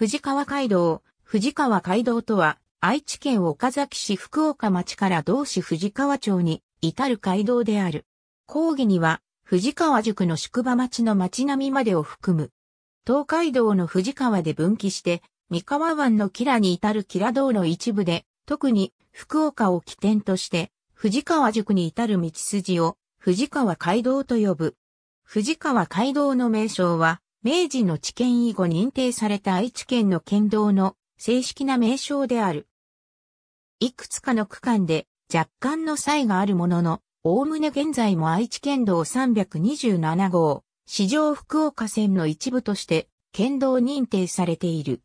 藤川街道、藤川街道とは、愛知県岡崎市福岡町から同市藤川町に至る街道である。講義には、藤川宿の宿場町の町並みまでを含む。東海道の藤川で分岐して、三河湾のキラに至るキラ道の一部で、特に福岡を起点として、藤川宿に至る道筋を藤川街道と呼ぶ。藤川街道の名称は、明治の知見以後認定された愛知県の県道の正式な名称である。いくつかの区間で若干の差異があるものの、おおむね現在も愛知県道327号、市場福岡線の一部として県道認定されている。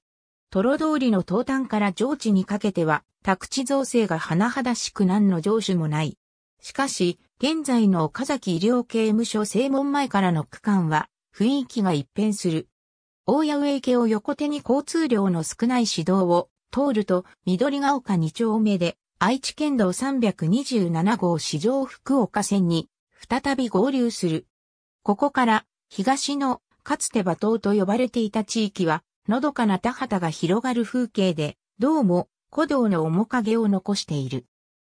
トロ通りの東端から上地にかけては、宅地造成が甚だしく何の上手もない。しかし、現在の岡崎医療刑務所正門前からの区間は、雰囲気が一変する。大谷上池を横手に交通量の少ない市道を通ると、緑が丘2丁目で、愛知県道327号市場福岡線に再び合流する。ここから東のかつて馬頭と呼ばれていた地域はのどかな田畑が広がる風景でどうも古道の面影を残している。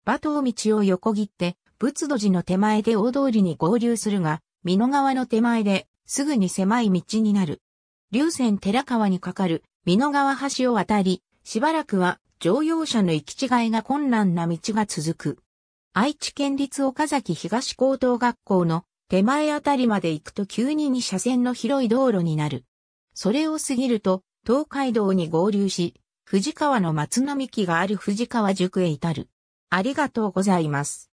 馬頭道を横切って仏土寺の手前で大通りに合流するが、美濃川の手前ですぐに狭い道になる。流線寺川にかかる美濃川橋を渡り、しばらくは乗用車の行き違いが困難な道が続く。愛知県立岡崎東高等学校の手前あたりまで行くと急に2車線の広い道路になる。それを過ぎると東海道に合流し、藤川の松並木がある藤川塾へ至る。ありがとうございます。